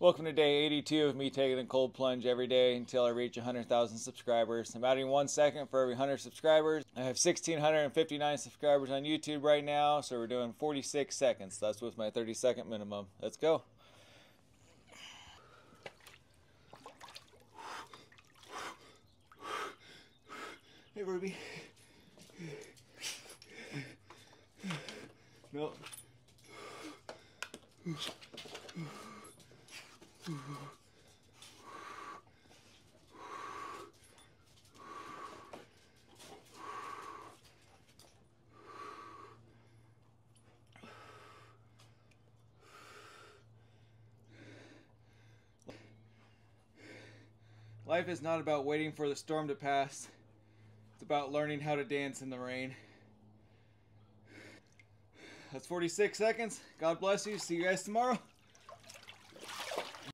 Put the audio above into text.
Welcome to day 82 of me taking a cold plunge every day until I reach 100,000 subscribers. I'm adding one second for every 100 subscribers. I have 1,659 subscribers on YouTube right now, so we're doing 46 seconds. That's with my 30 second minimum. Let's go. Hey, Ruby. No. Life is not about waiting for the storm to pass. It's about learning how to dance in the rain. That's 46 seconds. God bless you. See you guys tomorrow.